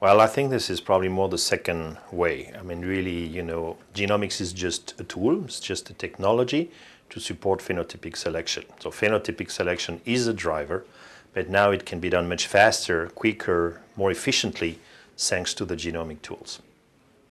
Well, I think this is probably more the second way. I mean, really, you know, genomics is just a tool, it's just a technology to support phenotypic selection. So phenotypic selection is a driver, but now it can be done much faster, quicker, more efficiently, thanks to the genomic tools.